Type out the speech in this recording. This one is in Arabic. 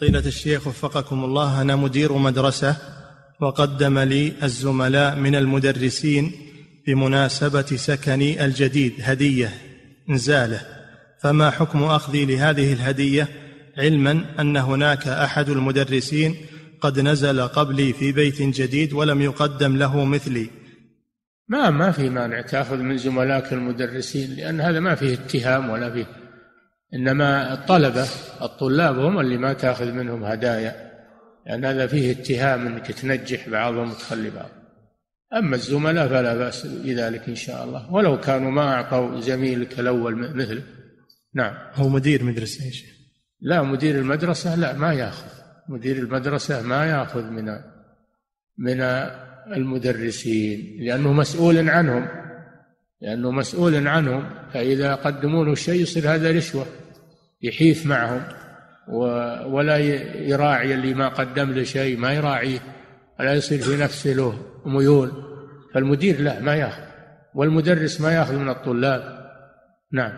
فضيلة الشيخ وفقكم الله أنا مدير مدرسة وقدم لي الزملاء من المدرسين بمناسبة سكني الجديد هدية نزالة. فما حكم أخذي لهذه الهدية؟ علما أن هناك أحد المدرسين قد نزل قبلي في بيت جديد ولم يقدم له مثلي. ما ما في مانع تأخذ من زملائك المدرسين لأن هذا ما فيه اتهام ولا فيه إنما الطلبة الطلاب هم اللي ما تأخذ منهم هدايا لأن هذا فيه اتهام إنك تنجح بعضهم وتخلي بعض. أما الزملاء فلا بأس بذلك إن شاء الله. ولو كانوا ما أعطوا زميلك الأول مثله. نعم. هو مدير مدرسة يا شيخ. لا مدير المدرسة لا ما يأخذ. مدير المدرسة ما يأخذ من من المدرسين لأنه مسؤول عنهم. لأنه مسؤول عنهم فإذا قدموا له شيء يصير هذا رشوة يحيف معهم ولا يراعي اللي ما قدم له شيء ما يراعيه ولا يصير في نفسه له ميول. فالمدير لا ما ياخذ والمدرس ما ياخذ من الطلاب. نعم.